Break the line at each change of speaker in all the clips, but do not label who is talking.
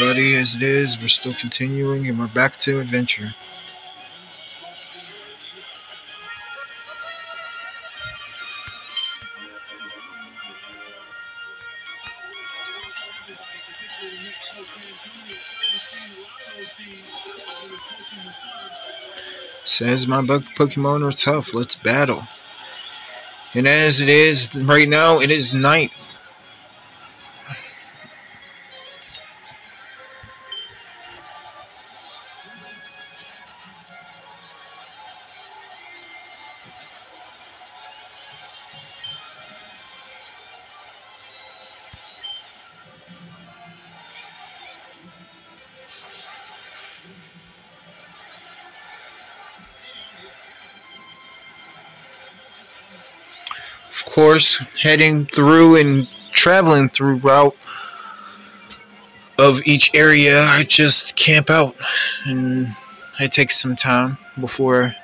everybody, as it is, we're still continuing and we're back to adventure. Says my Pokemon are tough, let's battle. And as it is right now, it is night. Course, heading through and traveling throughout of each area, I just camp out and it takes some time before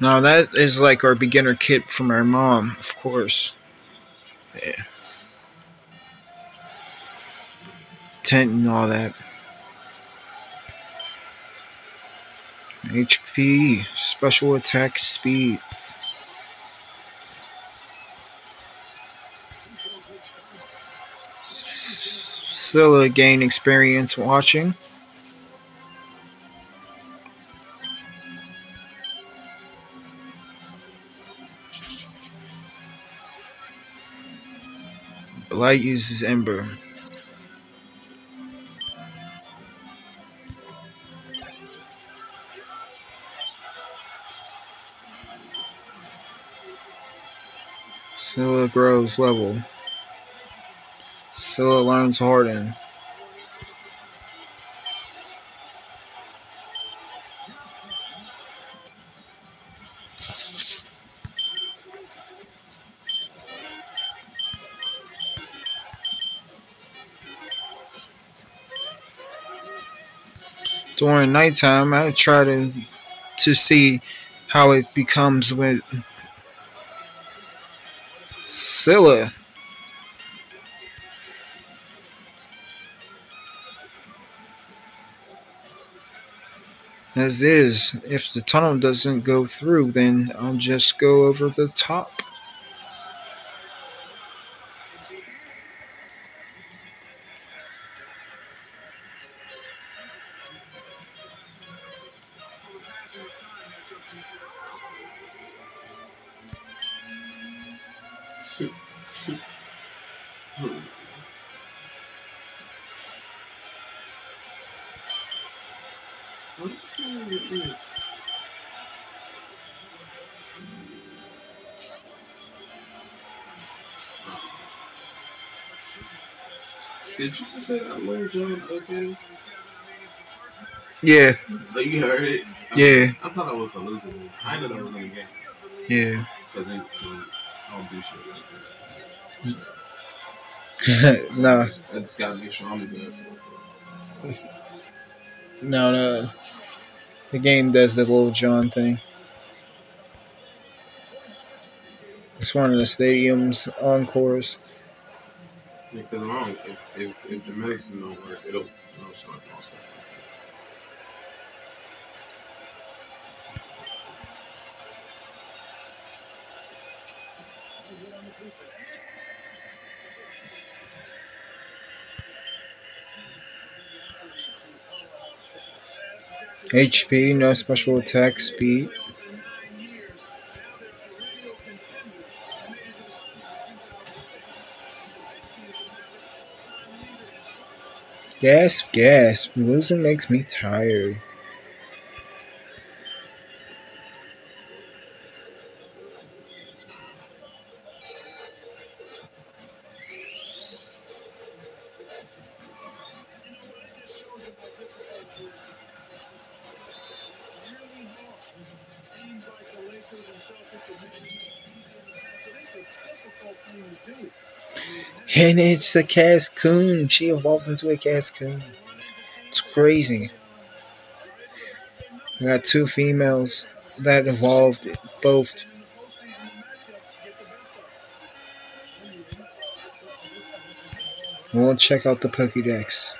Now that is like our beginner kit from our mom, of course. Yeah. Tent and all that. HP, special attack speed. Scylla gain experience watching. Blight uses Ember. Scylla grows level. Scylla learns Harden. During nighttime, I try to to see how it becomes with Scylla. As is, if the tunnel doesn't go through, then I'll just go over the top.
Did you just say that Lil Jon again?
Yeah.
But you heard it?
Yeah.
I thought I was a loser. I know that was in the game.
Yeah.
So then, um, I don't do shit like that.
no.
I just gotta make sure I'm good.
No, no. The game does the Lil Jon thing. It's one of the stadium's encores.
Because wrong, if, if, if the medicine don't work, it'll, it'll start possible.
HP, no special attack speed. Gasp, gasp. Losing makes me tired. It's a Cascoon. She evolves into a Cascoon. It's crazy. I got two females that evolved both. We'll check out the Pokédex.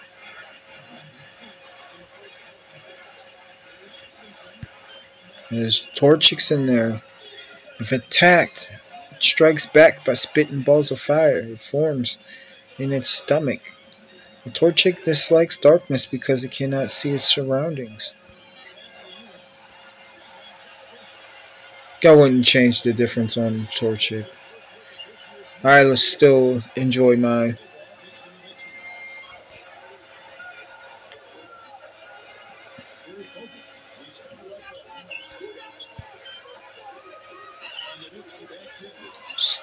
There's Torchics in there. If attacked, strikes back by spitting balls of fire. It forms in its stomach. The Torchic dislikes darkness because it cannot see its surroundings. I wouldn't change the difference on Torchic. I still enjoy my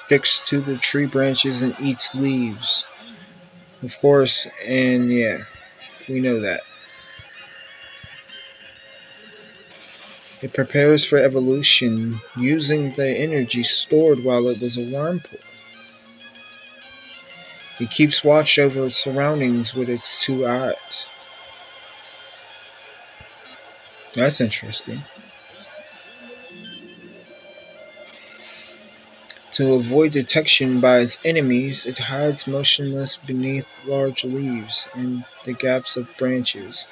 sticks to the tree branches and eats leaves. Of course, and yeah, we know that. It prepares for evolution using the energy stored while it was a wurmple. It keeps watch over its surroundings with its two eyes. That's interesting. To avoid detection by its enemies, it hides motionless beneath large leaves and the gaps of branches.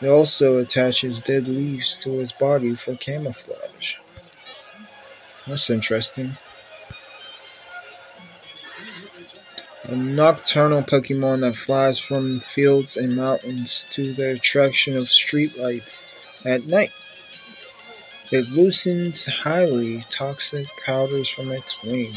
It also attaches dead leaves to its body for camouflage. That's interesting. A nocturnal Pokemon that flies from fields and mountains to the attraction of streetlights at night. It loosens highly toxic powders from its wing.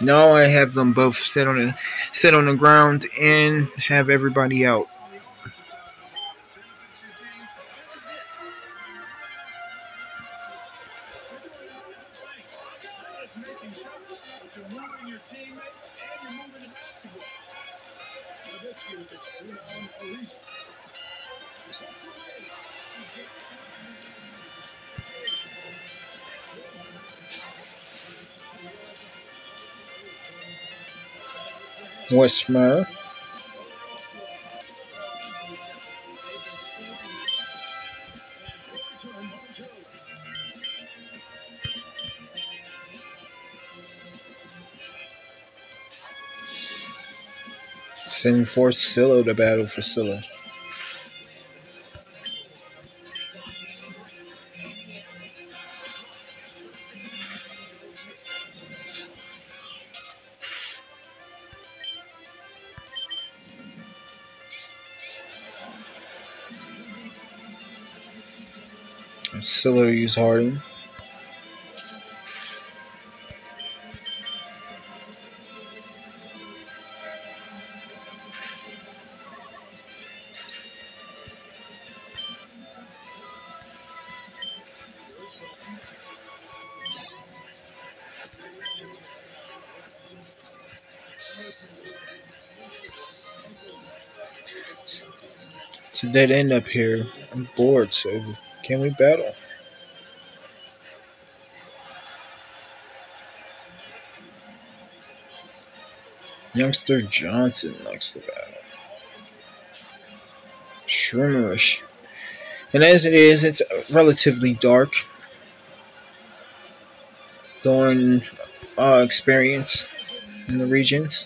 Now I have them both sit on the sit on the ground and have everybody out. Westmer. Send forth Scylla to battle for Scylla. Scylla use Harden. It's a dead end up here. I'm bored, so can we battle? Youngster Johnson likes the battle. Shroomish. And as it is, it's relatively dark. Thorn uh, experience in the regions.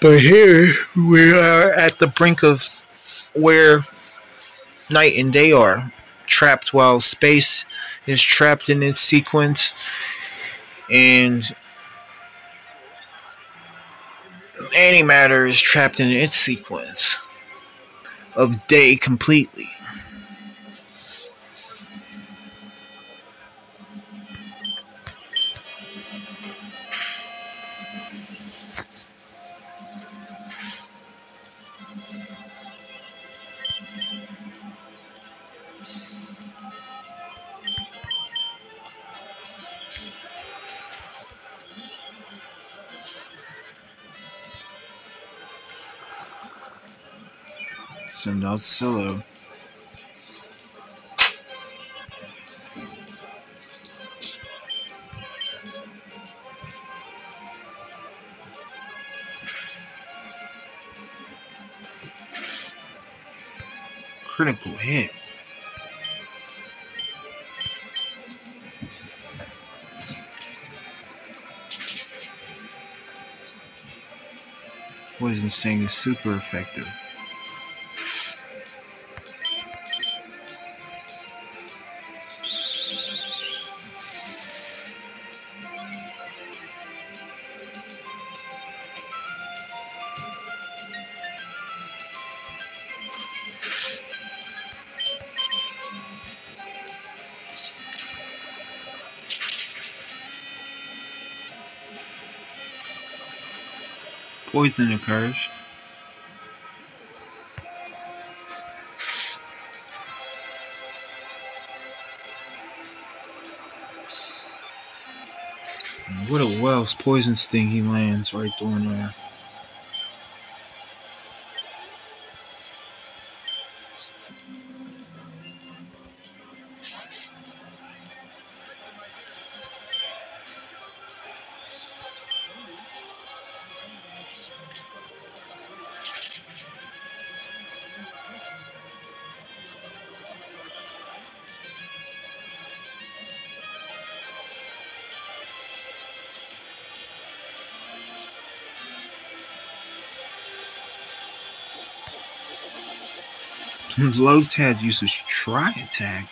But here we are at the brink of where night and day are trapped while space is trapped in its sequence and antimatter is trapped in its sequence of day completely. Out Silo. Critical hit. Poison Sting is super effective. Poison occurs. What a Wells poison sting he lands right there. Lotad uses Tri Attack.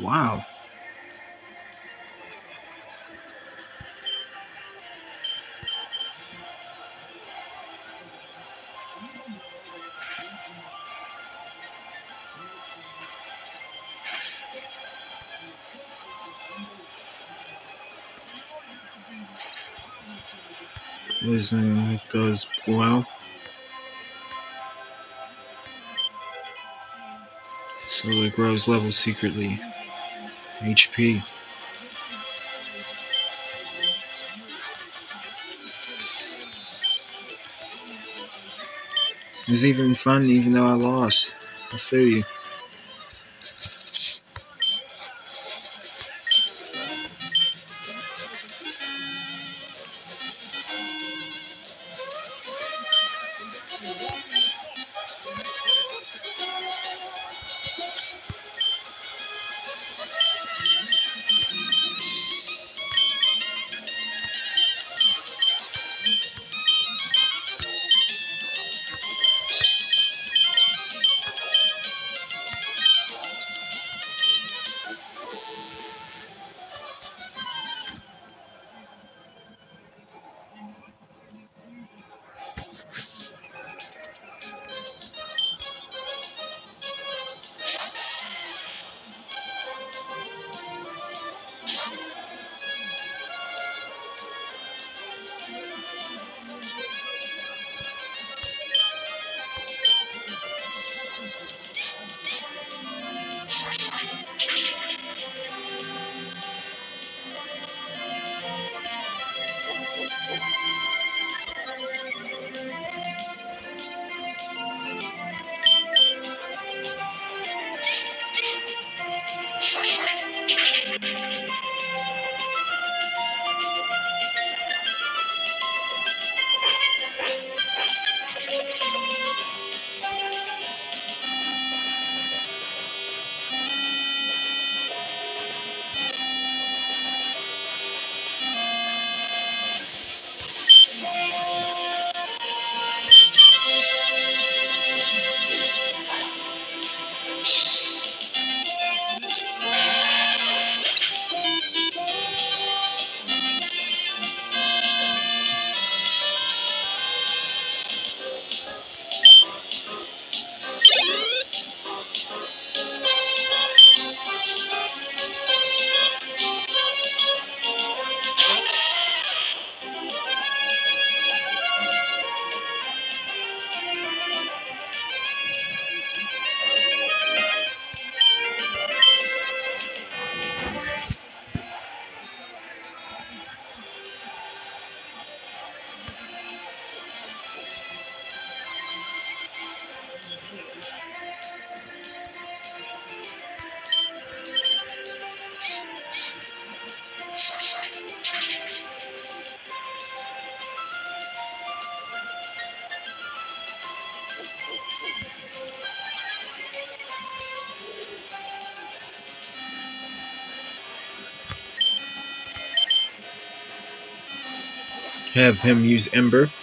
Wow. Listen, does well. So it grows level secretly. HP. It was even fun even though I lost. I feel you. Have him use Ember.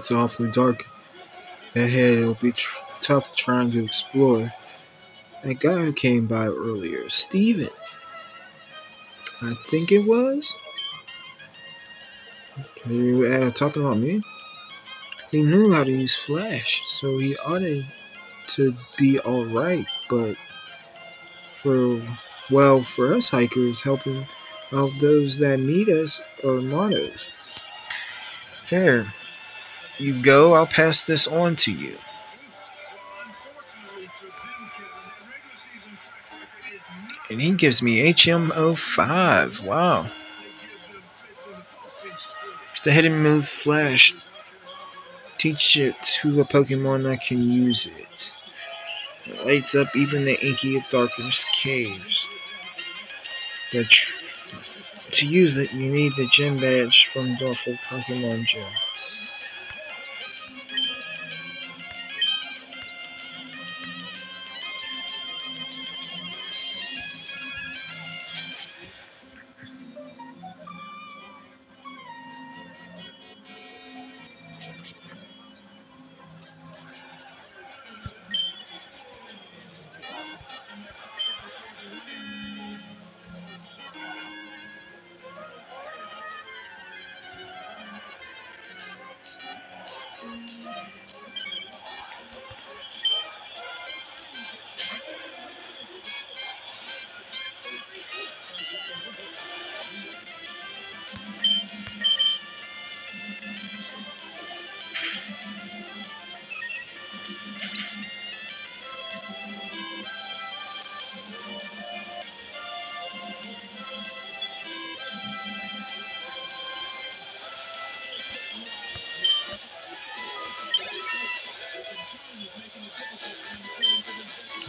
It's awfully dark ahead. It'll be tr- tough trying to explore. That guy who came by earlier, Steven. I think it was. You uh, talking about me? He knew how to use Flash, so he ought to be alright, but for, well, for us hikers, helping out those that need us are mottos. Here, you go, I'll pass this on to you. And he gives me HM05. Wow. It's the hidden move Flash. Teach it to a Pokemon that can use it. It lights up even the inky of darkness caves. But to use it, you need the gym badge from Dewford Pokemon Gym.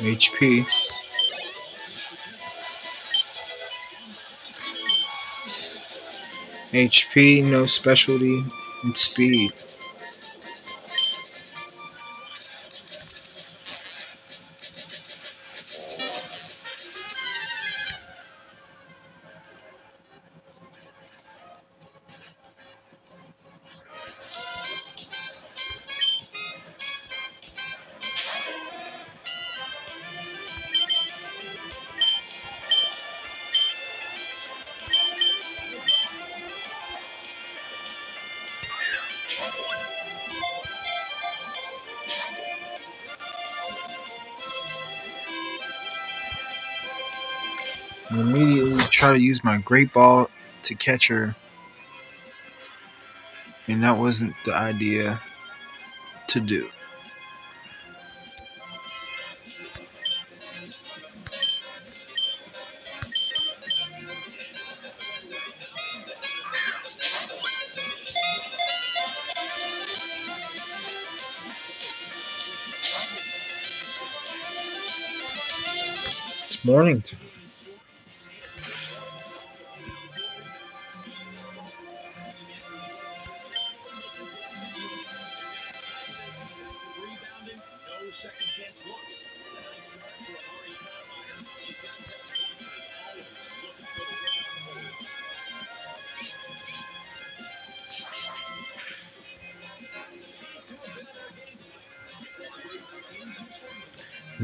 HP. HP, no specialty, and speed. Immediately try to use my great ball to catch her. And that wasn't the idea to do. Morning time.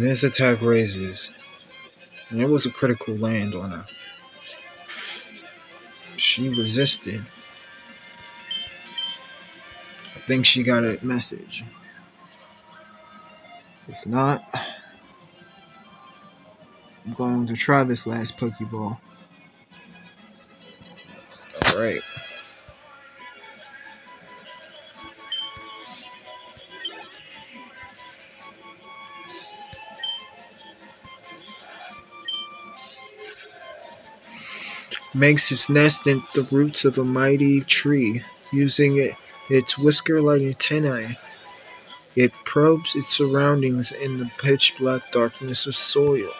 And his attack raises. And it was a critical land on her. She resisted. I think she got a message. If not, I'm going to try this last Pokeball. Makes its nest in the roots of a mighty tree, using it its whisker-like antennae. It probes its surroundings in the pitch-black darkness of soil.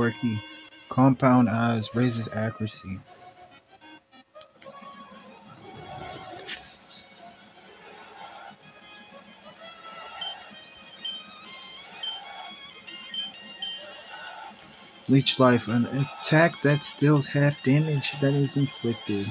Quirky. Compound eyes raises accuracy. Leech life. An attack that steals half damage that is inflicted.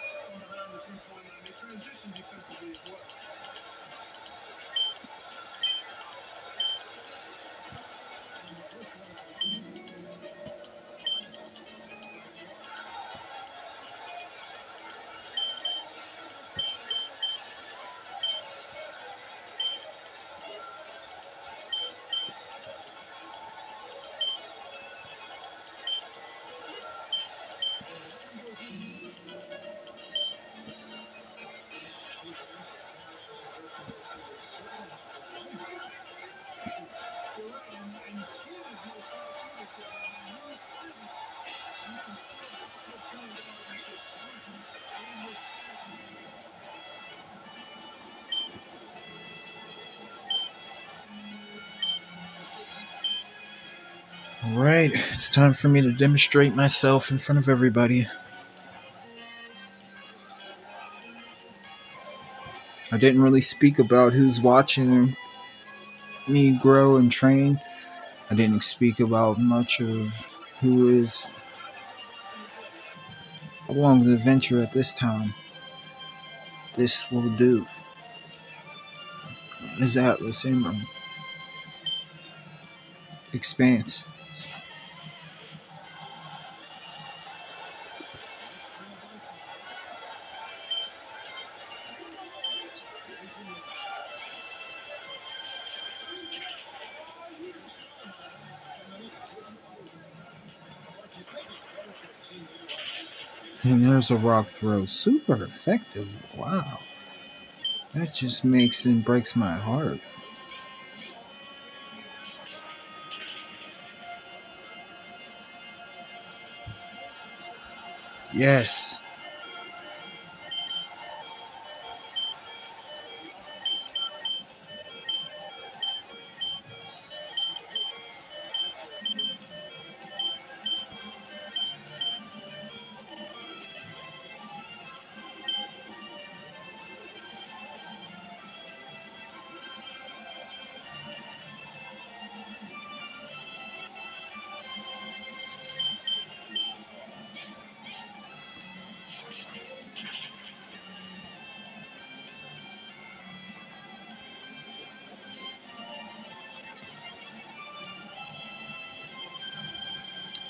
transition defensively as well. Alright, it's time for me to demonstrate myself in front of everybody. I didn't really speak about who's watching me grow and train. I didn't speak about much of who is along the adventure at this time. This will do. Is Atlas Imran. Um, expanse. A rock throw. Super effective. Wow. That just makes and breaks my heart. Yes.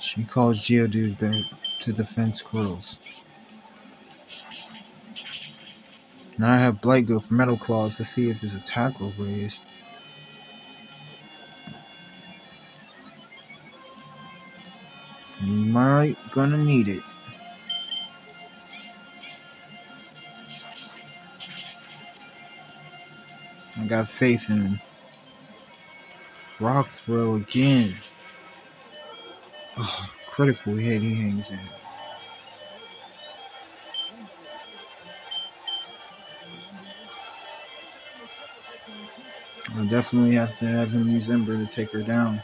She calls Geodude back to the fence. Now I have Blight go for Metal Claws to see if his attack will raise. Might gonna need it. I got faith in him. Rock throw again. Oh, critical hit he hangs in. I definitely have to have him use Ember to take her down.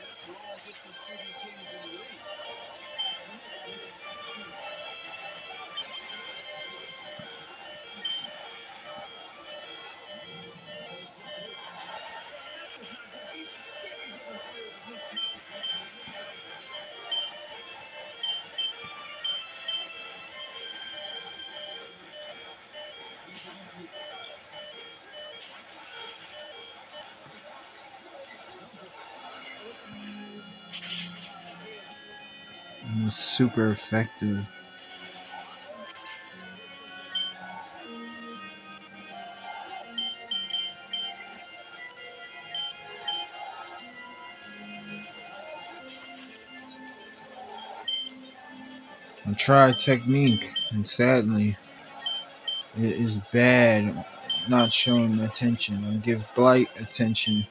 Super effective. I tried technique, and sadly, it is bad not showing attention. I give Blight attention.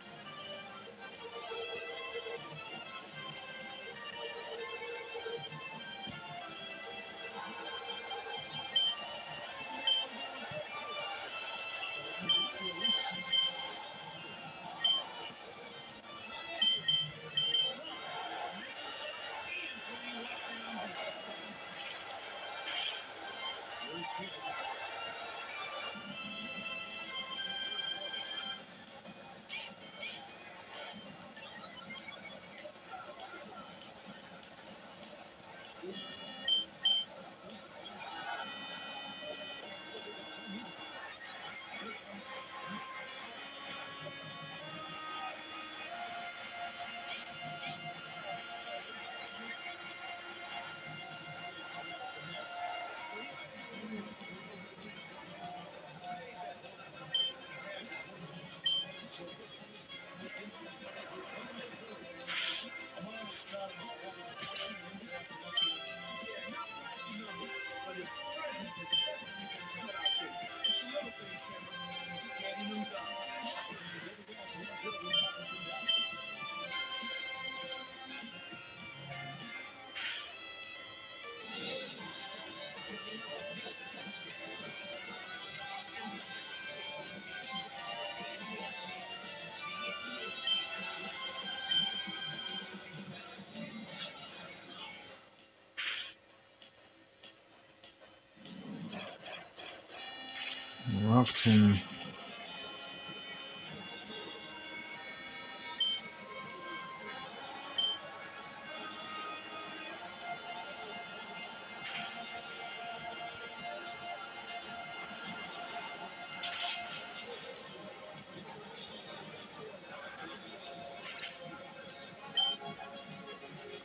Rocked him.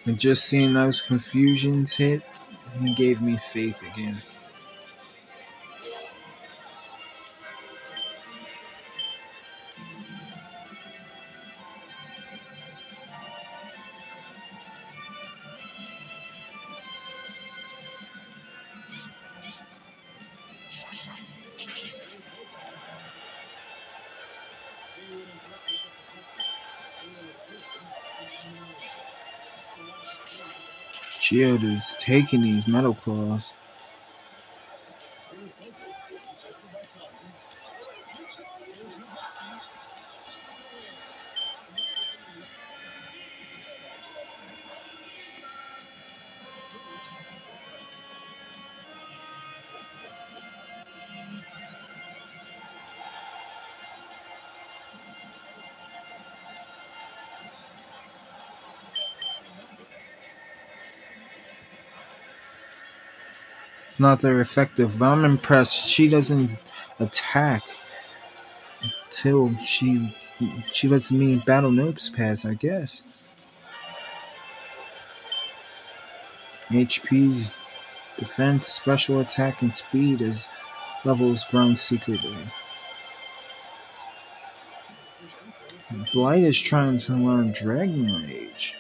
And just seeing those confusions hit, he gave me faith again. Geodude's taking these metal claws. Not very effective, but I'm impressed. She doesn't attack till she she lets me battle notes pass, I guess. HP, defense, special attack, and speed as levels grown secretly. Blight is trying to learn Dragon Rage.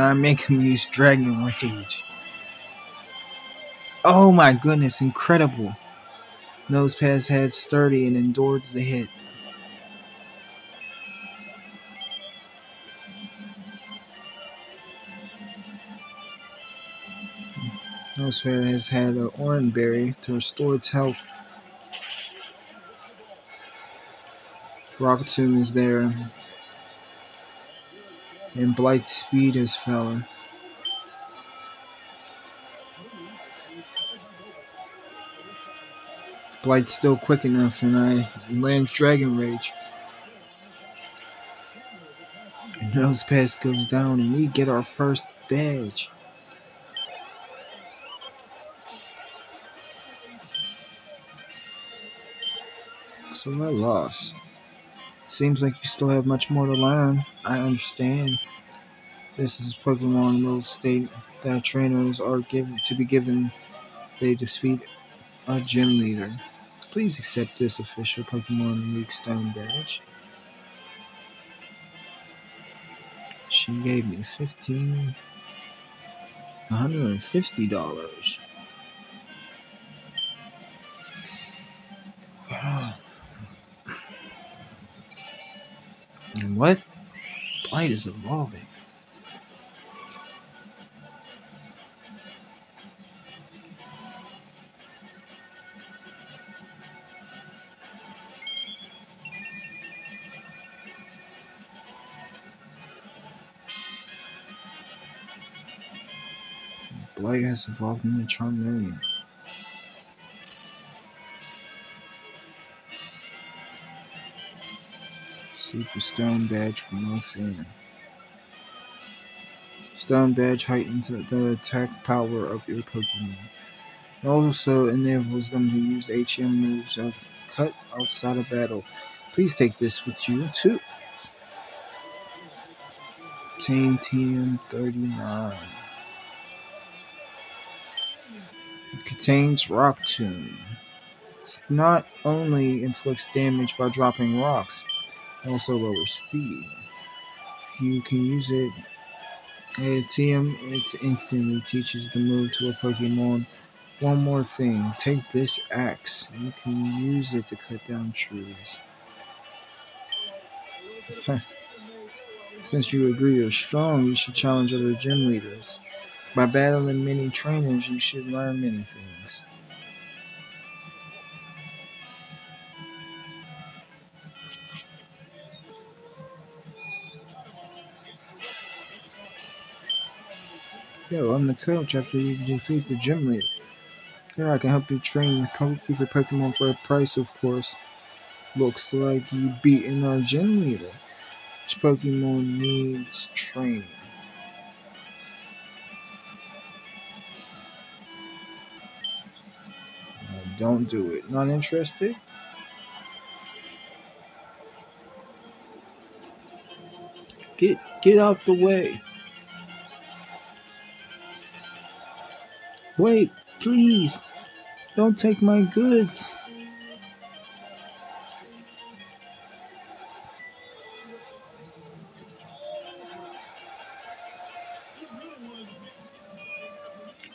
I make him use Dragon Rage. Oh my goodness, incredible. Nosepass's head sturdy and endured the hit. Nosepad has had an Oran Berry to restore its health. Rock Tomb is there. And Blight's speed has fallen. Blight's still quick enough, and I lands Dragon Rage. Nosepass goes down, and we get our first badge. So I lost. Seems like you still have much more to learn. I understand. This is Pokemon World State that trainers are given to be given they defeat a gym leader. Please accept this official Pokemon League Stone badge. She gave me fifteen hundred and fifty dollars. What? Blight is evolving. Blight has evolved into Charmeleon. Super Stone Badge from Roxanne. Stone Badge heightens the attack power of your Pokemon. It also enables them to use HM moves of cut outside of battle. Please take this with you too. Obtain TM39. It contains Rock Tomb. It not only inflicts damage by dropping rocks, also lower speed. You can use it at TM, it instantly teaches the move to a Pokemon. One more thing, take this axe. You can use it to cut down trees. Since you agree you're strong, you should challenge other gym leaders. By battling many trainers, you should learn many things. Yo, I'm the coach after you defeat the gym leader. Here, I can help you train your Pokemon for a price, of course. Looks like you beaten our gym leader. Which Pokemon needs training? don't do it. Not interested? Get get out the way. Wait, please. Don't take my goods.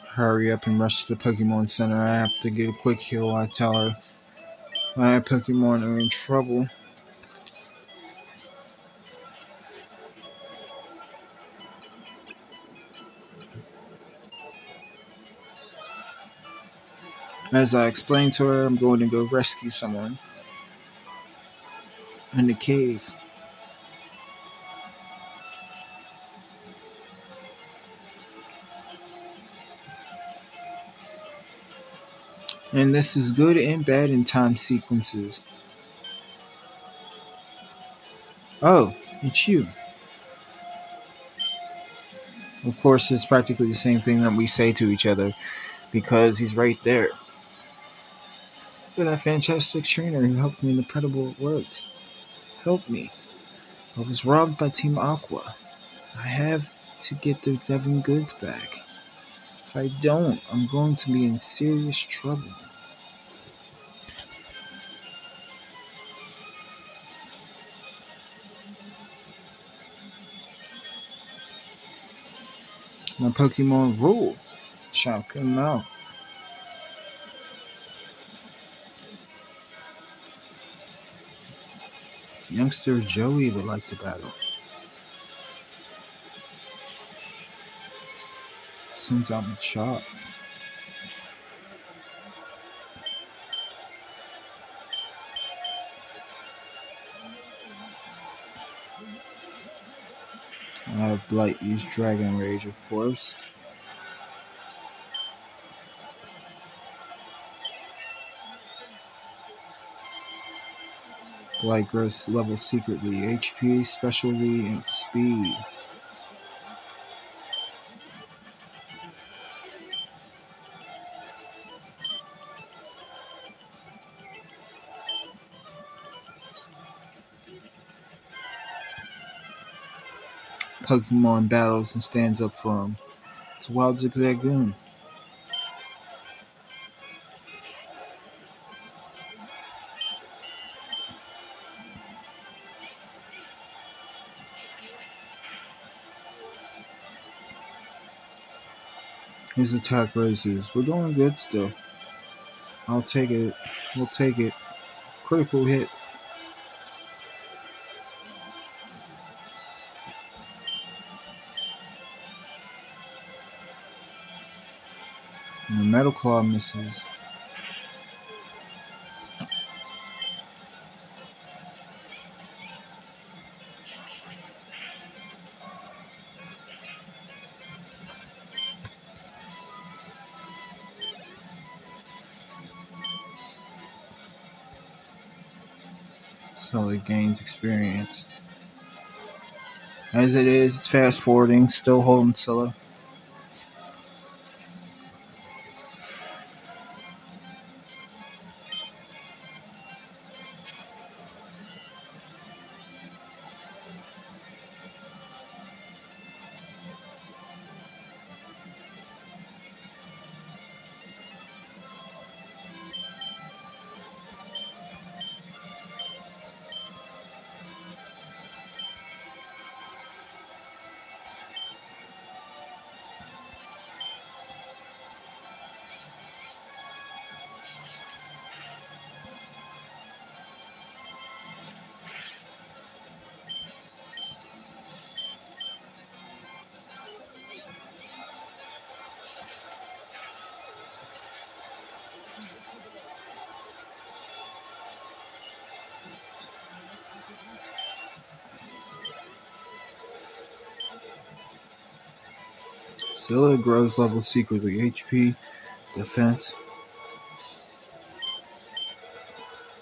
Hurry up and rush to the Pokemon Center. I have to get a quick heal. I tell her my Pokemon are in trouble. As I explained to her, I'm going to go rescue someone in the cave. And this is good and bad in time sequences. Oh, it's you. Of course, it's practically the same thing that we say to each other because he's right there. You're that fantastic trainer who helped me in the Petalburg Woods. Help me. I was robbed by Team Aqua. I have to get the Devon goods back. If I don't, I'm going to be in serious trouble.
My Pokemon rule. Shout him out. Youngster Joey would like to battle. Since I'm in shot. I have Blight use Dragon Rage, of course. Blight grows level secretly, HP, specialty, and speed. Pokemon battles and stands up for him. It's wild Zigzagoon. His attack raises. We're doing good still. I'll take it. We'll take it. Critical hit. And the Metal Claw misses. Gains experience. As it is, it's fast forwarding, still holding Scylla. Scylla grows level secretly. HP, defense.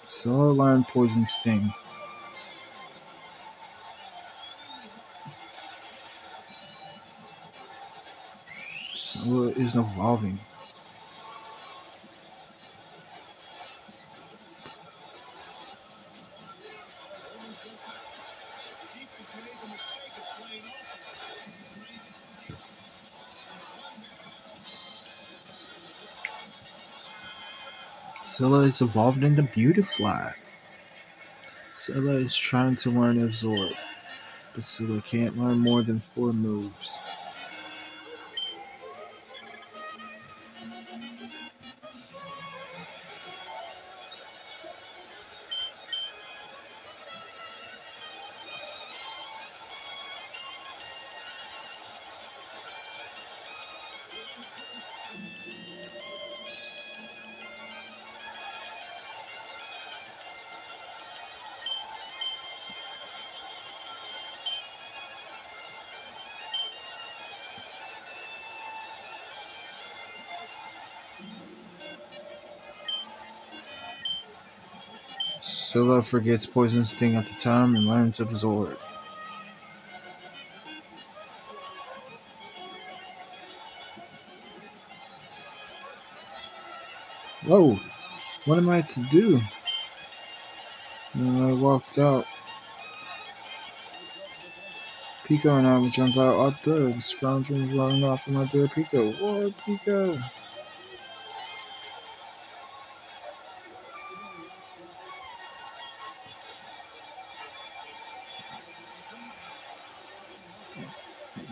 Scylla learned Poison Sting. Scylla is evolving. Scylla is evolved into Beautifly. Scylla is trying to learn Absorb, but Scylla can't learn more than four moves. Forgets Poison Sting at the time and learns to Absorb. Whoa, what am I to do? And I walked out. Pico and I jump out. Oh, the scrounging running off from my dear Pico. What, Pico?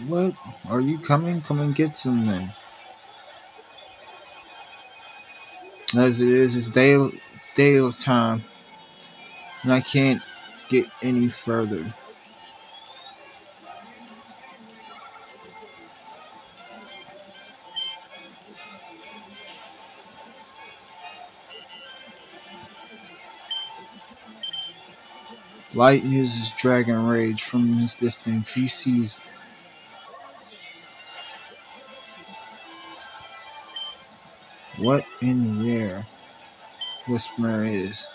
What? Are you coming? Come and get some then. As it is, it's day, it's day of time, and I can't get any further. Light uses Dragon Rage from his distance. He sees what in there Whisper is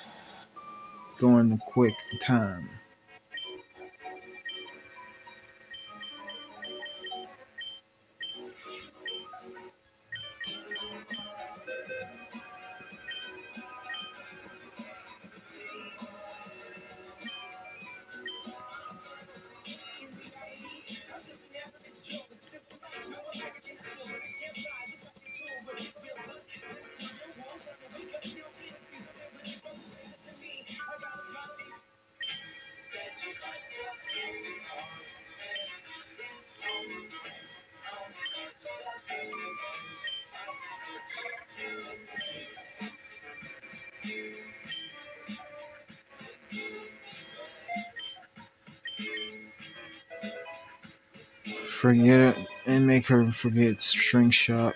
going quick time. Forget it and make her forget string shot.